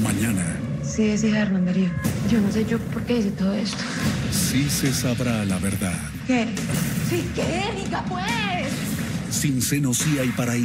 mañana. Sí, es hija Hernán Darío. Yo no sé yo por qué hice todo esto. Sí se sabrá la verdad. ¿Qué? Sí, ¿qué? Diga pues. Sin senos sí hay paraíso.